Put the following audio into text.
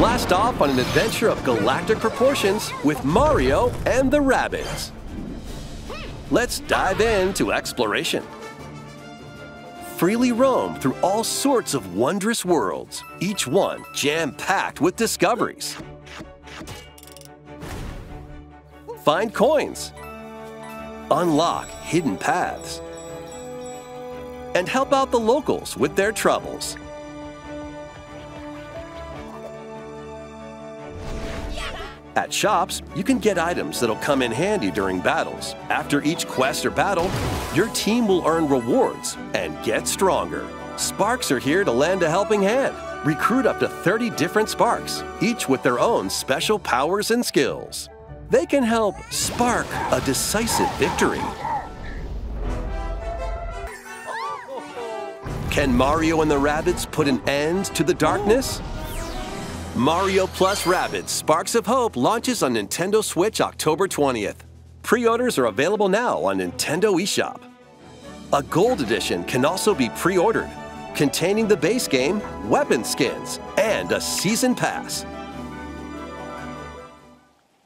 blast off on an adventure of galactic proportions with Mario and the Rabbids. Let's dive into exploration. Freely roam through all sorts of wondrous worlds, each one jam-packed with discoveries. Find coins. Unlock hidden paths. And help out the locals with their troubles. At shops, you can get items that'll come in handy during battles. After each quest or battle, your team will earn rewards and get stronger. Sparks are here to lend a helping hand. Recruit up to 30 different Sparks, each with their own special powers and skills. They can help spark a decisive victory. Can Mario and the Rabbids put an end to the darkness? Mario Plus Rabbids Sparks of Hope launches on Nintendo Switch October 20th. Pre-orders are available now on Nintendo eShop. A Gold Edition can also be pre-ordered, containing the base game, weapon skins, and a Season Pass.